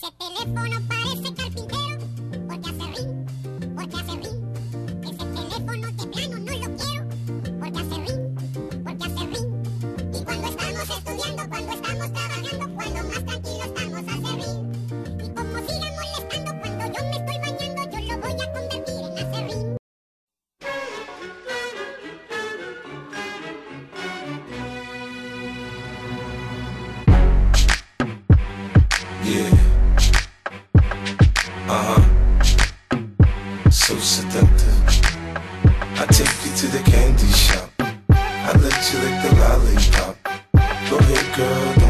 Ese teléfono parece carpintero, porque hace ring, porque hace ring. Ese teléfono de plano no lo quiero, porque hace ring, porque hace ring. Y cuando estamos estudiando, cuando estamos trabajando, cuando más tranquilos estamos hace ring. Y como sigan molestando cuando yo me estoy bañando, yo lo voy a convertir en hace ring. Yeah. uh-huh. So seductive. I take you to the candy shop. I let you lick the lollipop. Go ahead, girl.